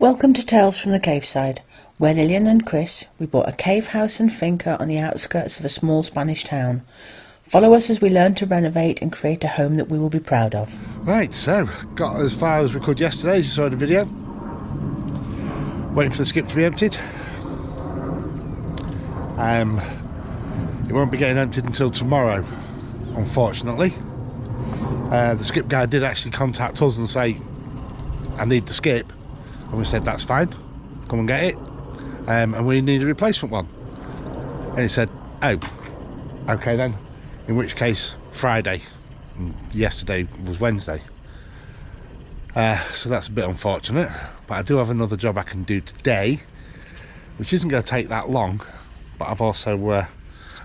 Welcome to Tales from the Caveside, where Lillian and Chris, we bought a cave house and finca on the outskirts of a small Spanish town. Follow us as we learn to renovate and create a home that we will be proud of. Right, so got as far as we could yesterday, as you saw in the video. Waiting for the skip to be emptied. Um, it won't be getting emptied until tomorrow, unfortunately. Uh, the skip guy did actually contact us and say, I need the skip. And we said, that's fine, come and get it. Um, and we need a replacement one. And he said, oh, okay then. In which case, Friday. Yesterday was Wednesday. Uh, so that's a bit unfortunate. But I do have another job I can do today, which isn't going to take that long. But I've also uh,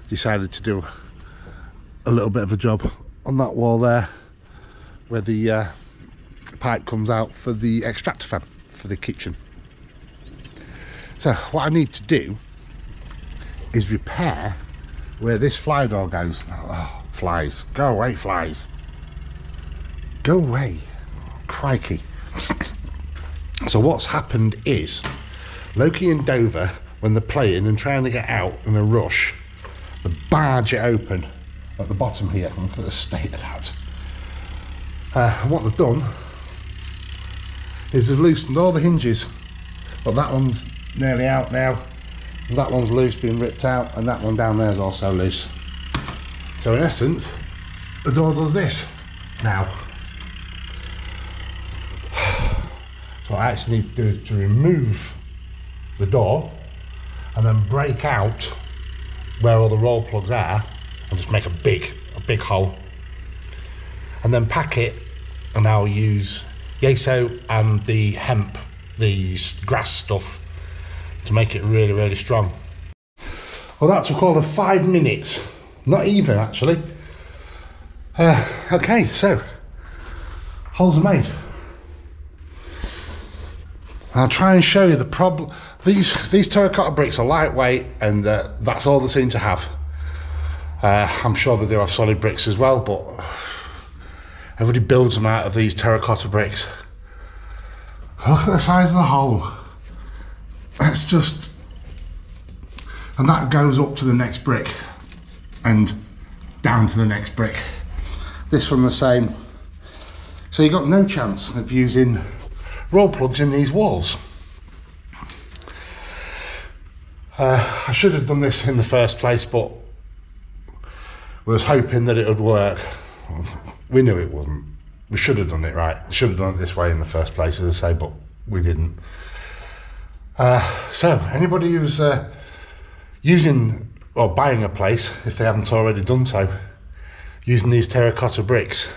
decided to do a little bit of a job on that wall there where the uh, pipe comes out for the extractor fan for the kitchen. So what I need to do is repair where this fly door goes. Oh, flies, go away flies. Go away, crikey. so what's happened is Loki and Dover, when they're playing and trying to get out in a rush, they barge it open at the bottom here. Look at the state of that. Uh, what they've done is they've loosened all the hinges, but that one's nearly out now. That one's loose, being ripped out, and that one down there is also loose. So in essence, the door does this now. So what I actually need to do is to remove the door and then break out where all the roll plugs are and just make a big, a big hole. And then pack it and I'll use yeso and the hemp, the grass stuff to make it really, really strong. Well, that took all of five minutes. Not even, actually. Uh, okay, so, holes are made. I'll try and show you the problem. These, these terracotta bricks are lightweight and uh, that's all they seem to have. Uh, I'm sure they do have solid bricks as well, but everybody builds them out of these terracotta bricks. Look at the size of the hole. That's just, and that goes up to the next brick and down to the next brick. This one the same. So you've got no chance of using roll plugs in these walls. Uh, I should have done this in the first place, but was hoping that it would work. We knew it wouldn't. We should have done it right. Should have done it this way in the first place, as I say, but we didn't. Uh, so, anybody who's uh, using or buying a place, if they haven't already done so, using these terracotta bricks,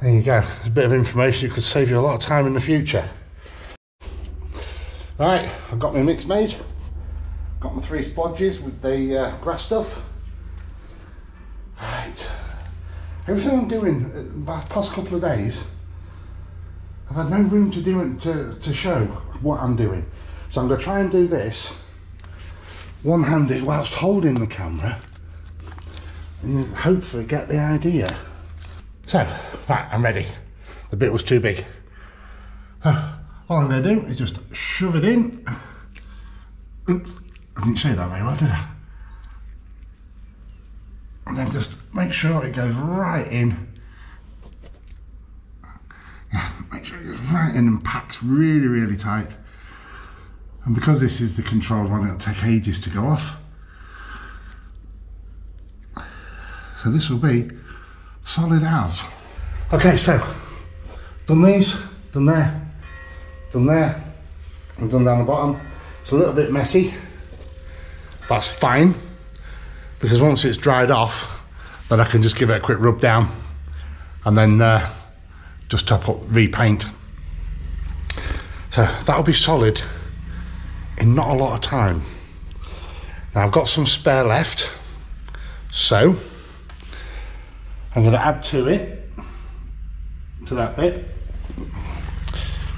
there you go. A bit of information that could save you a lot of time in the future. Right, I've got my mix made. Got my three splodges with the uh, grass stuff. Right. Everything I'm doing uh, the past couple of days, I've had no room to do it to, to show what I'm doing. So I'm going to try and do this one-handed whilst holding the camera and hopefully get the idea. So, right, I'm ready. The bit was too big. Uh, all I'm going to do is just shove it in. Oops, I didn't say that very well, did I? And then just make sure it goes right in. Make sure it goes right in and packs really, really tight. And because this is the controlled one, it'll take ages to go off. So this will be solid as. Okay, so done these, done there, done there, and done down the bottom. It's a little bit messy. That's fine because once it's dried off, then I can just give it a quick rub down and then uh, just top up, repaint. So that'll be solid in not a lot of time. Now I've got some spare left, so I'm going to add to it, to that bit,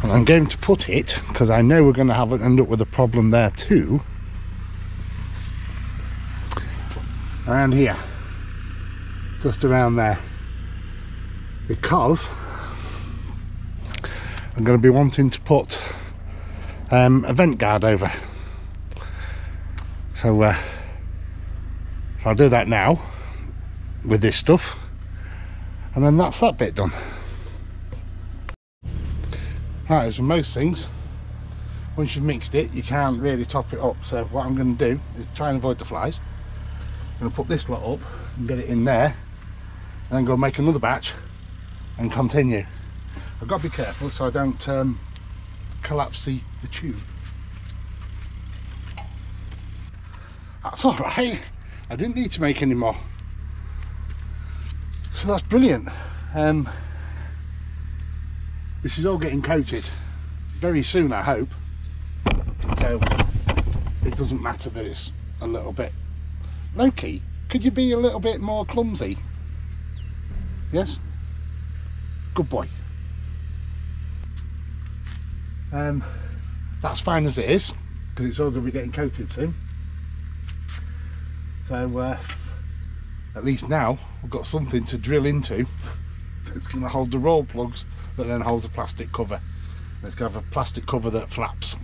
and I'm going to put it, because I know we're going to have end up with a problem there too, around here, just around there, because I'm going to be wanting to put um, a vent guard over. So, uh, so I'll do that now with this stuff, and then that's that bit done. Right, as with most things, once you've mixed it, you can't really top it up. So what I'm going to do is try and avoid the flies. Going to put this lot up and get it in there, and then go make another batch and continue. I've got to be careful so I don't um, collapse the, the tube. That's all right. I didn't need to make any more. So that's brilliant. Um, this is all getting coated very soon, I hope. So it doesn't matter that it's a little bit. Loki, could you be a little bit more clumsy? Yes? Good boy. Um, that's fine as it is because it's all going to be getting coated soon. So uh, at least now we've got something to drill into that's going to hold the roll plugs that then holds the plastic cover. To have a plastic cover that flaps.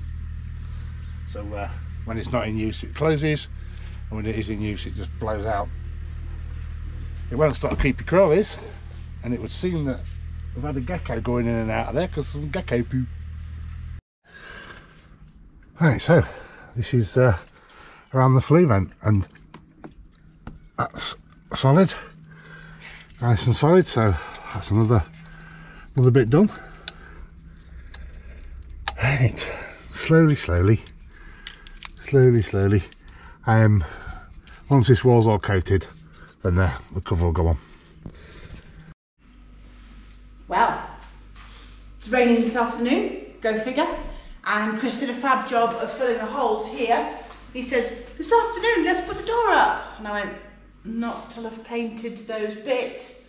So uh, when it's not in use it closes and when it is in use it just blows out. It won't stop creepy crawlies and it would seem that we've had a gecko going in and out of there because some gecko poop. Right, so this is uh, around the flue vent and that's solid, nice and solid. So that's another another bit done. It slowly, slowly, slowly, slowly. Um, once this wall's all coated, then the, the cover will go on. Well, it's raining this afternoon, go figure. And Chris did a fab job of filling the holes here. He said, this afternoon, let's put the door up. And I went, not till I've painted those bits.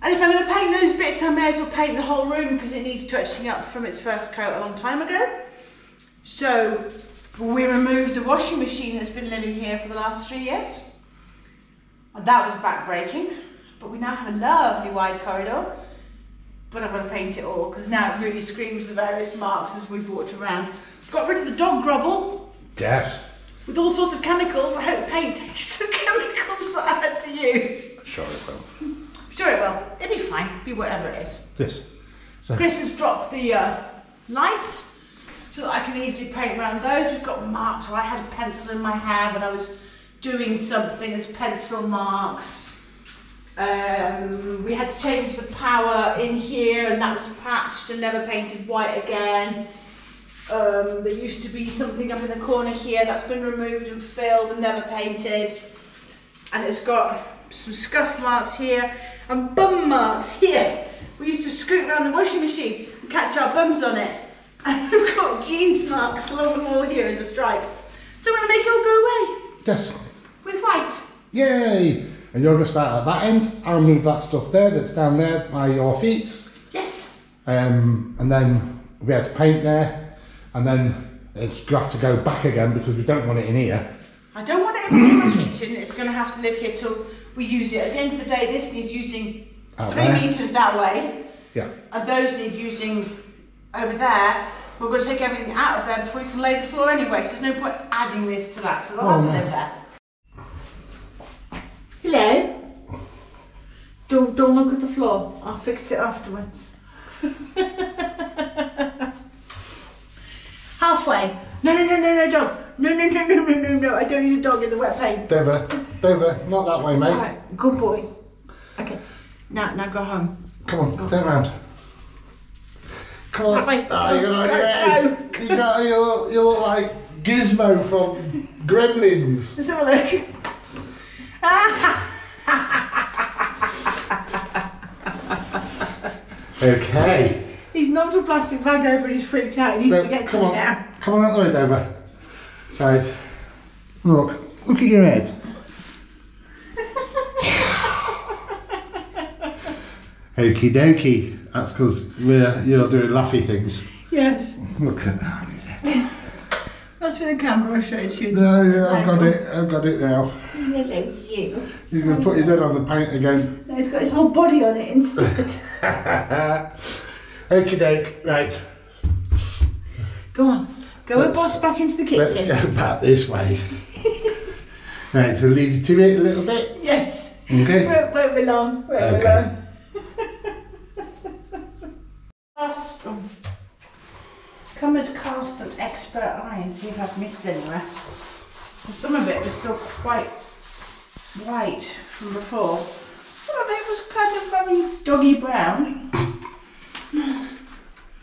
And if I'm going to paint those bits, I may as well paint the whole room because it needs touching up from its first coat a long time ago. So we removed the washing machine that's been living here for the last three years. And that was backbreaking. But we now have a lovely wide corridor. But I'm going to paint it all because now it really screams the various marks as we've walked around. Got rid of the dog grubble Yes. with all sorts of chemicals. I hope the paint takes the chemicals that I had to use. Sure it will. Sure it will. It'll be fine. Be whatever it is. This. So Chris has dropped the uh, lights so that I can easily paint around those. We've got marks where I had a pencil in my hand when I was doing something. There's pencil marks. Um, we had to change the power in here and that was patched and never painted white again. Um, there used to be something up in the corner here that's been removed and filled and never painted. And it's got some scuff marks here and bum marks here. We used to scoot around the washing machine and catch our bums on it. And we've got jeans marks along the wall here as a stripe. So I'm going to make it all go away yes. with white. Yay! And you're going to start at that end. I'll move that stuff there that's down there by your feet. Yes. Um, and then we had to paint there. And then it's going to have to go back again because we don't want it in here. I don't want it in my kitchen. It's going to have to live here till we use it. At the end of the day, this needs using Out three there. metres that way. Yeah. And those need using over there. We're going to take everything out of there before we can lay the floor anyway. So there's no point adding this to that. So they'll Oh, have to oh, no. live there. Hello. Don't don't look at the floor. I'll fix it afterwards. Halfway. No no no no no dog. No no no no no no no. I don't need a dog in the wet paint. Dover, Dover, not that way, mate. Alright, good boy. Okay. Now now go home. Come on, turn around. Come on. Oh, you're on your head. You, got, you, look, you look like Gizmo from Gremlins. Let's have a look. Okay. He's knocked a plastic bag over and he's freaked out. He needs to get to come me on. now. Come on out the way, Dover. Right. Look. Look at your head. Okie dokie. That's because we're you're doing laughy things. Yes. Look at that. That's for the camera I showed you. No, yeah, I've got it. I've got it now. Hello, you. He's going to put his head on the paint again. No, he's got his whole body on it instead. Okie doke. Right. Go on. Go with Let's- boss back into the kitchen. Let's go back this way. right, so leave you to it a little bit. Yes. Okay. Won't, won't be long. Won't be Okay. long. Cast, um, come and cast an expert eye and see if I've missed anywhere. Some of it was still quite white from before. Some of it was kind of very doggy brown.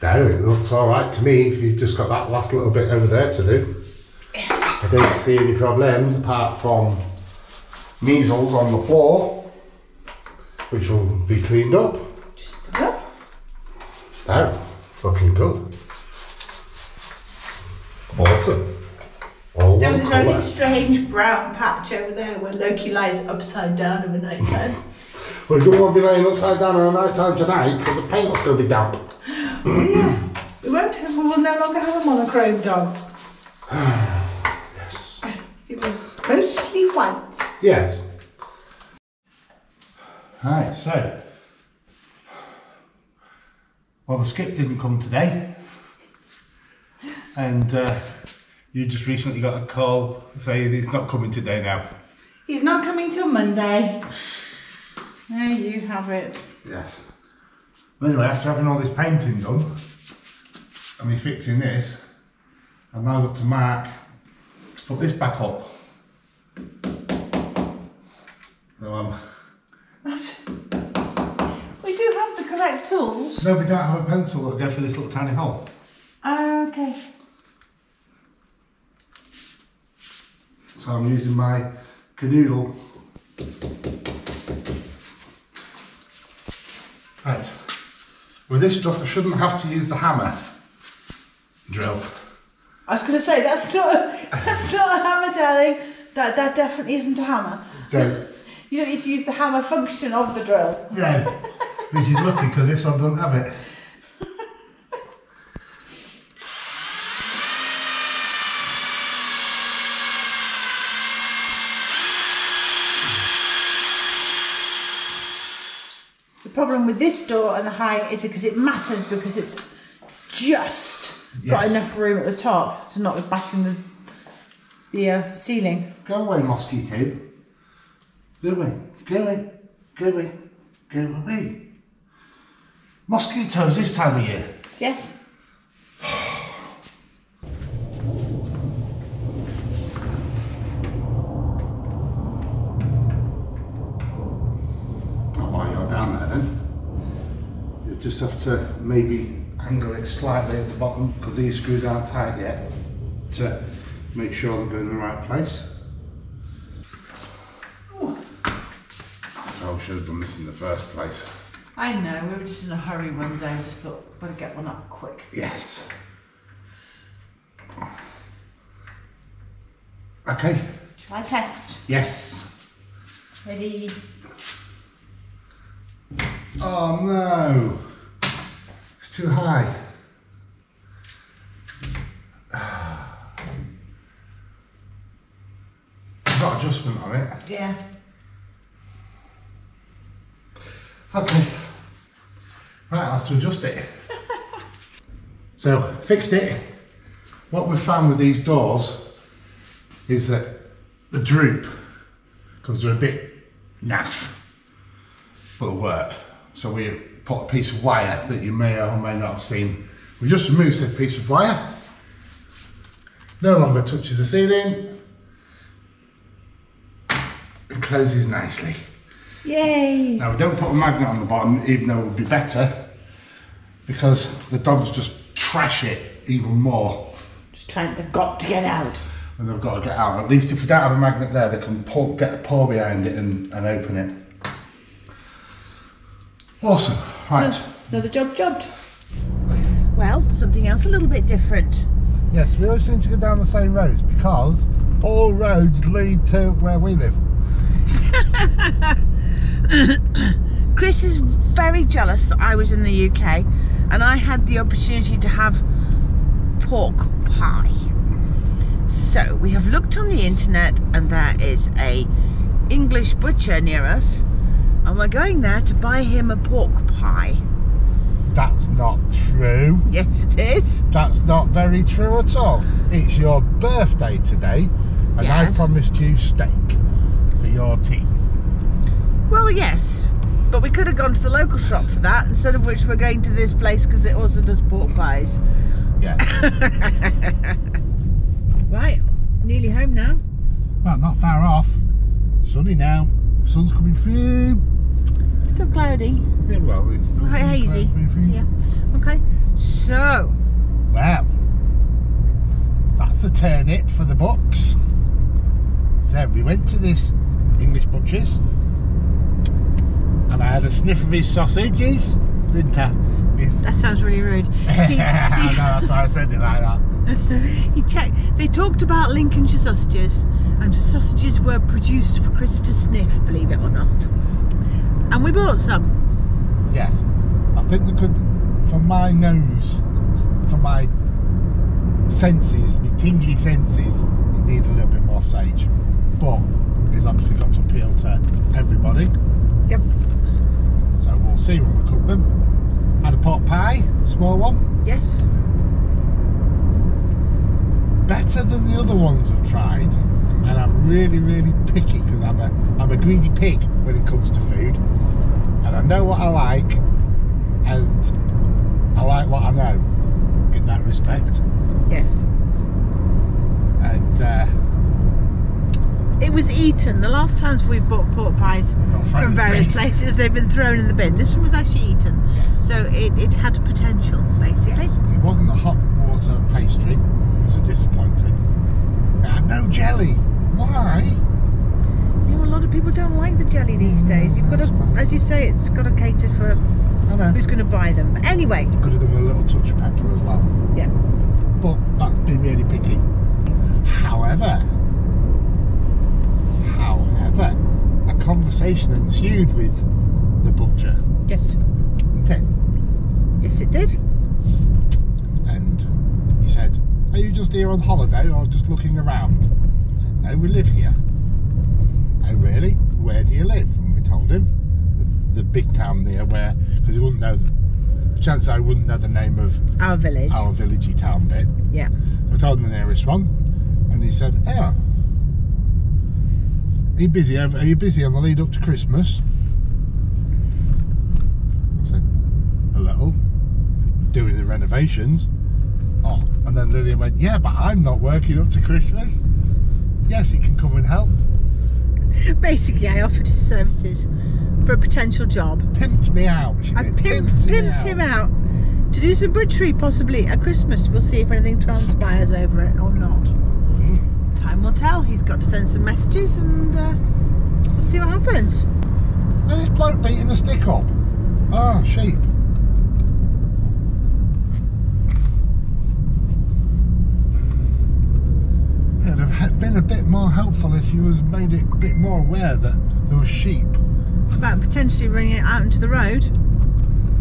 No, it looks all right to me. If you've just got that last little bit over there to do, Yes. I don't see any problems apart from measles on the floor, which will be cleaned up. Just look. No, looking good. Awesome. All There was a very colour. strange brown patch over there where Loki lies upside down in the night time. Well, you don't want to be lying upside down in a night time tonight because the paint will still be damp. Yeah, we won't have, we will no longer have a monochrome dog. Yes. It was mostly white. Yes. Right, so. Well, the skip didn't come today. And uh, you just recently got a call saying it's not coming today now. He's not coming till Monday. There you have it. Yes. Anyway, after having all this painting done, and me fixing this, I've now got to Mark to put this back up. So um, That's, we do have the correct tools. no, we don't have a pencil that'll go for this little tiny hole. Okay. So I'm using my canoodle. Right. With this stuff, I shouldn't have to use the hammer drill. I was going to say that's not a, that's not a hammer, darling. That that definitely isn't a hammer. Don't. You don't need to use the hammer function of the drill. No. Which is lucky because this one doesn't have it. The problem with this door and the height is it because it matters because it's just got enough room at the top to not be bashing the the uh, ceiling. Go away, mosquito. Go away. Go away. Go away. Go away. Mosquitoes this time of year. Yes. Not while you're down there then. You just have to maybe angle it slightly at the bottom because these screws aren't tight yet to make sure they go in the right place. So I should have done this in the first place. I know, we were just in a hurry one day, I just thought, better get one up quick. Yes. Okay. Shall I test? Yes. Ready? Oh no. Too high. I've got adjustment on it. Yeah. Okay. Right, I'll have to adjust it. so, fixed it. What we've found with these doors is that the droop, because they're a bit naff, will work. So we put a piece of wire that you may or may not have seen. We just remove said piece of wire. No longer touches the ceiling. It closes nicely. Yay! Now we don't put a magnet on the bottom, even though it would be better, because the dogs just trash it even more Just trying, they've got to get out. And they've got to get out. At least if we don't have a magnet there, they can pull, get a paw behind it and, and open it. Awesome. Right. Another job jobbed. Well, something else a little bit different. Yes, we always seem to go down the same roads because all roads lead to where we live. Chris is very jealous that I was in the UK and I had the opportunity to have pork pie. So we have looked on the internet and there is a English butcher near us and we're going there to buy him a pork pie. That's not true. Yes, it is. That's not very true at all. It's your birthday today, and I promised you steak for your tea. Well, yes. But we could have gone to the local shop for that, instead of which we're going to this place because it also does pork pies. Yeah. Right, nearly home now. well, not far off. Sunny now. Sun's coming through. Still cloudy. Yeah, well, it's still Quite hazy. cloud coming through. Yeah. Okay. So, Well, that's a turnip for the books. So we went to this English butcher's and I had a sniff of his sausages, didn't I? His- that sounds really rude. He, I know, that's why I said it like that. he checked. They talked about Lincolnshire sausages, and sausages were produced for Chris to sniff, believe it or not. And we bought some. Yes. I think they could, for my nose, for my senses, my tingly senses, need a little bit more sage. But it's obviously got to appeal to everybody. Yep. So we'll see when we cook them. Had a pot pie, small one. Yes. Better than the other ones I've tried. And I'm really, really picky because I'm a I'm a greedy pig when it comes to food. And I know what I like and I like what I know in that respect. Yes. And uh, It was eaten. The last times we've bought pork pies Not thrown in from various places, they've been thrown in the bin. This one was actually eaten. Yes. So it, it had potential, basically. yes, it wasn't a hot water pastry, which is disappointing. It had no jelly. Why? You know, a lot of people don't like the jelly these days. You've got to, That's fine. as you say, it's got to cater for know. who's going to buy them. But anyway, Could have done a little touch of pepper as well. yeah. but that's been really picky. However, however, a conversation ensued with the butcher, Yes. didn't it? Yes, it did. And he said, Are you just here on holiday or just looking around? No, we live here. Oh, really? Where do you live? And we told him the, the big town near where, because he wouldn't know, the chances I wouldn't know the name of Our village. our villagey town bit. Yeah. I told him the nearest one, and he said, oh, "Yeah, are you busy? Are you busy on the lead up to Christmas?" I said, "A little, doing the renovations." Oh, and then Lillian went, "Yeah, but I'm not working up to Christmas." Yes, he can come and help. Basically, I offered his services for a potential job. Pimped me out. I pimped, me pimped him out to do some butchery, possibly at Christmas. We'll see if anything transpires over it or not. Mm. Time will tell. He's got to send some messages and uh, we'll see what happens. Where's this bloke beating the stick up? Oh, sheep. It'd have had- been a bit more helpful if you was made it a bit more aware that there was sheep. About potentially bringing it out into the road.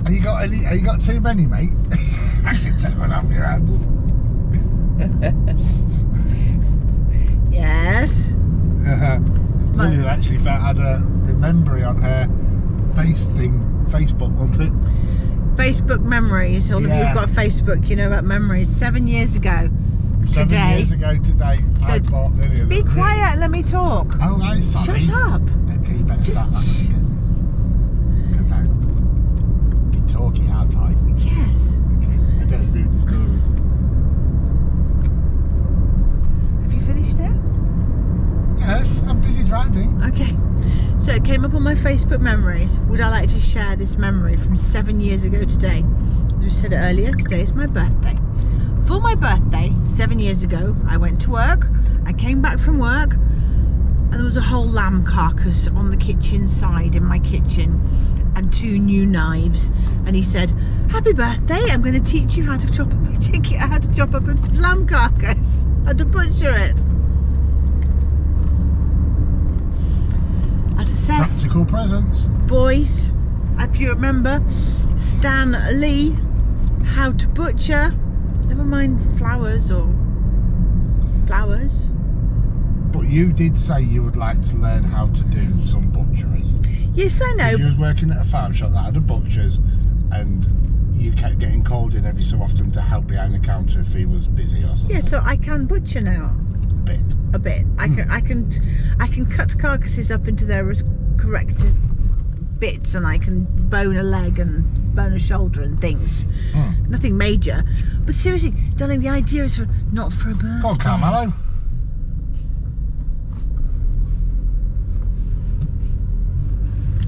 Have you got any? Have you got too many, mate? I can take one off your hands. Yes. Lily actually found, had a memory on her face thing, Facebook, wasn't it? Facebook memories. All of you who've got Facebook, you know about memories. Seven years ago Seven today. years ago today, I bought Lily. Be quiet, let me talk. Oh, right, sorry. Shut up. Okay, you better Just start that Because I be talking, aren't I? Yes. Okay, I don't do the story. Have you finished now? Yes, I'm busy driving. Okay. So it came up on my Facebook memories. Would I like to share this memory from seven years ago today? As we said earlier, today is my birthday. For my birthday, seven years ago, I went to work. I came back from work and there was a whole lamb carcass on the kitchen side in my kitchen and two new knives. And he said, Happy birthday, I'm going to teach you how to chop up a chicken, how to chop up a lamb carcass, how to butcher it. As I said, Practical presents. boys, if you remember, Stan Lee, how to butcher, never mind flowers or flowers. But you did say you would like to learn how to do some butchery. Yes, I know. You was working at a farm shop that had a butcher's, and you kept getting called in every so often to help behind the counter if he was busy or something. Yeah, so I can butcher now A bit. a bit. I hmm. can I can I can cut carcasses up into their correct bits, and I can bone a leg and bone a shoulder and things. Mm. Nothing major, but seriously, darling, the idea is for not for a birthday. Go on, Carmelo.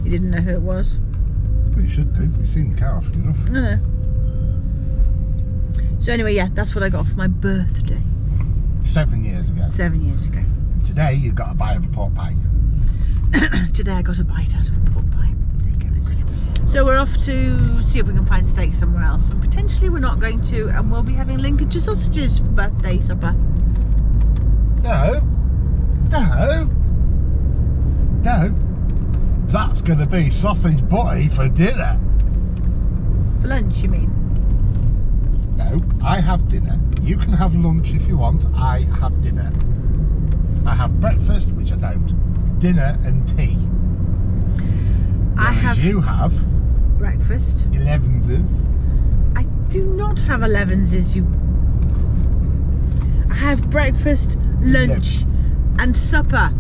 You didn't know who it was. Well, you should do. You've seen the car often enough. No, no. So anyway, yeah, that's what I got for my birthday Seven years ago. seven years ago. Today you got a bite of a pork pie. Today I got a bite out of a pork pie. There you go. So we're off to see if we can find steak somewhere else, and potentially we're not going to, and we'll be having Lincolnshire sausages for birthday supper. No. No. No. That's going to be sausage butty for dinner. For lunch, you mean? No, I have dinner. You can have lunch if you want. I have dinner. I have breakfast, which I don't. Dinner and tea. I have You have breakfast. 11s. I do not have 11s, you. I have breakfast, lunch, and supper.